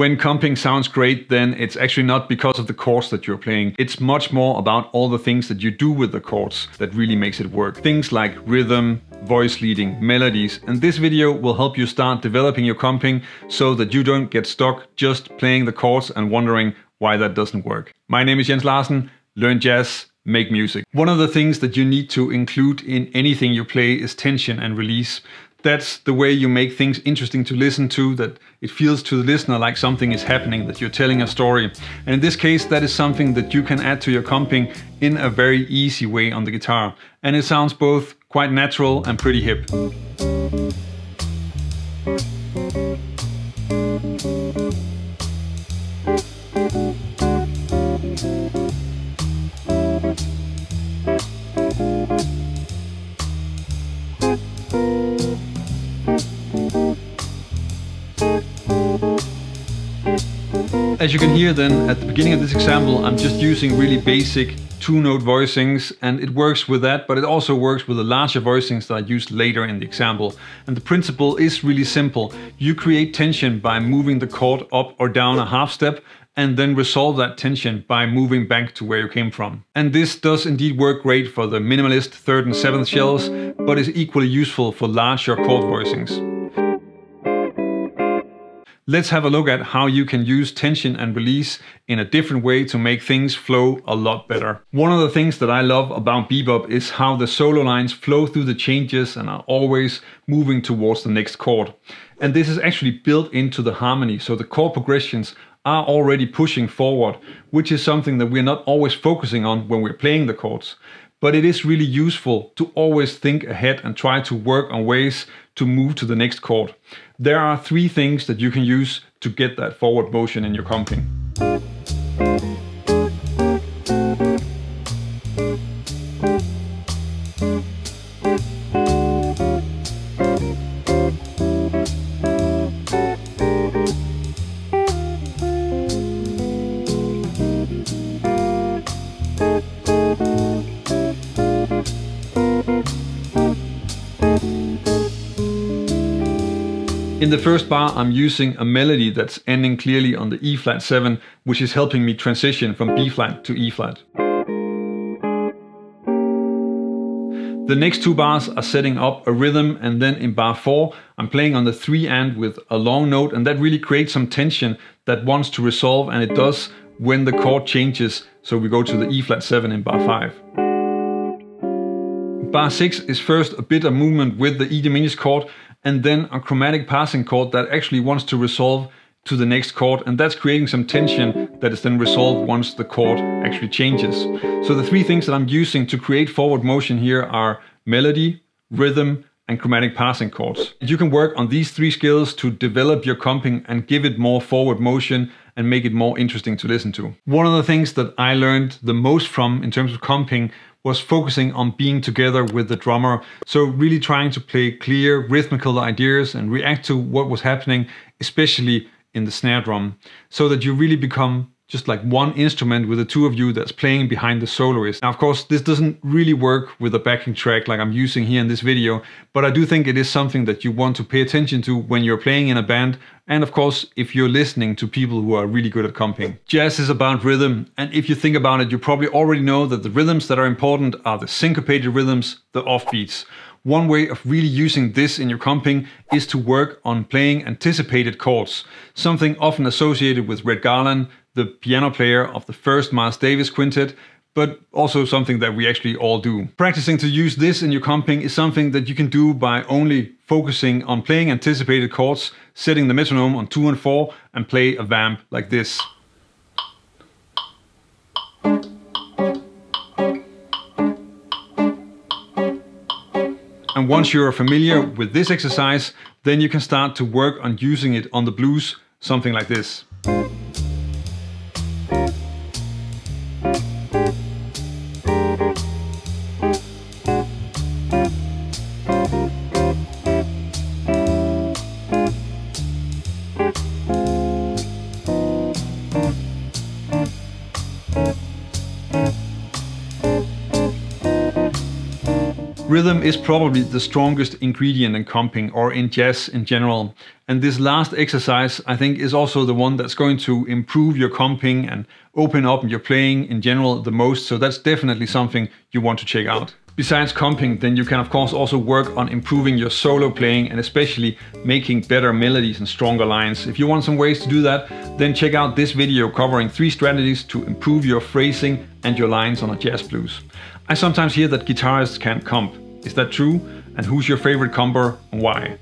When comping sounds great, then it's actually not because of the chords that you're playing. It's much more about all the things that you do with the chords that really makes it work. Things like rhythm, voice leading, melodies. And this video will help you start developing your comping so that you don't get stuck just playing the chords and wondering why that doesn't work. My name is Jens Larsen. Learn jazz, make music. One of the things that you need to include in anything you play is tension and release that's the way you make things interesting to listen to, that it feels to the listener like something is happening, that you're telling a story. And in this case, that is something that you can add to your comping in a very easy way on the guitar. And it sounds both quite natural and pretty hip. As you can hear then, at the beginning of this example, I'm just using really basic two-note voicings and it works with that, but it also works with the larger voicings that I used later in the example. And the principle is really simple. You create tension by moving the chord up or down a half step and then resolve that tension by moving back to where you came from. And this does indeed work great for the minimalist third and seventh shells, but is equally useful for larger chord voicings. Let's have a look at how you can use tension and release in a different way to make things flow a lot better. One of the things that I love about bebop is how the solo lines flow through the changes and are always moving towards the next chord. And this is actually built into the harmony, so the chord progressions are already pushing forward, which is something that we're not always focusing on when we're playing the chords. But it is really useful to always think ahead and try to work on ways to move to the next chord. There are three things that you can use to get that forward motion in your comping. In the first bar, I'm using a melody that's ending clearly on the E flat 7, which is helping me transition from B flat to E flat. The next two bars are setting up a rhythm and then in bar 4 I'm playing on the 3 and with a long note and that really creates some tension that wants to resolve and it does when the chord changes so we go to the E flat 7 in bar 5. Bar 6 is first a bit of movement with the E diminished chord and then a chromatic passing chord that actually wants to resolve to the next chord and that's creating some tension that is then resolved once the chord actually changes. So the three things that I'm using to create forward motion here are melody, rhythm and chromatic passing chords. You can work on these three skills to develop your comping and give it more forward motion and make it more interesting to listen to. One of the things that I learned the most from in terms of comping was focusing on being together with the drummer. So really trying to play clear rhythmical ideas and react to what was happening, especially in the snare drum, so that you really become just like one instrument with the two of you that's playing behind the soloist. Now, of course, this doesn't really work with a backing track like I'm using here in this video, but I do think it is something that you want to pay attention to when you're playing in a band, and of course, if you're listening to people who are really good at comping. Jazz is about rhythm, and if you think about it, you probably already know that the rhythms that are important are the syncopated rhythms, the offbeats. One way of really using this in your comping is to work on playing anticipated chords, something often associated with Red Garland, the piano player of the first Miles Davis quintet, but also something that we actually all do. Practicing to use this in your comping is something that you can do by only focusing on playing anticipated chords, setting the metronome on 2 and 4 and play a vamp like this. And once you're familiar with this exercise, then you can start to work on using it on the blues, something like this. Rhythm is probably the strongest ingredient in comping or in jazz in general. And this last exercise, I think, is also the one that's going to improve your comping and open up your playing in general the most. So that's definitely something you want to check out. Besides comping, then you can of course also work on improving your solo playing and especially making better melodies and stronger lines. If you want some ways to do that, then check out this video covering three strategies to improve your phrasing and your lines on a jazz blues. I sometimes hear that guitarists can't comp. Is that true? And who's your favorite comper and why?